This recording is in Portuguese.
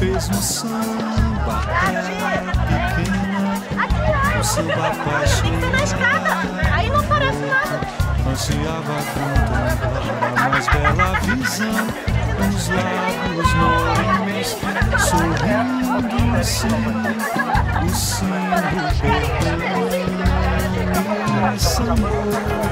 fez um samba pequena. O seu Tem que ser na escada, aí não parece nada. Ansiava a mais bela visão. Os lábios nobres sorrindo assim, o samba perdeu e sangrou.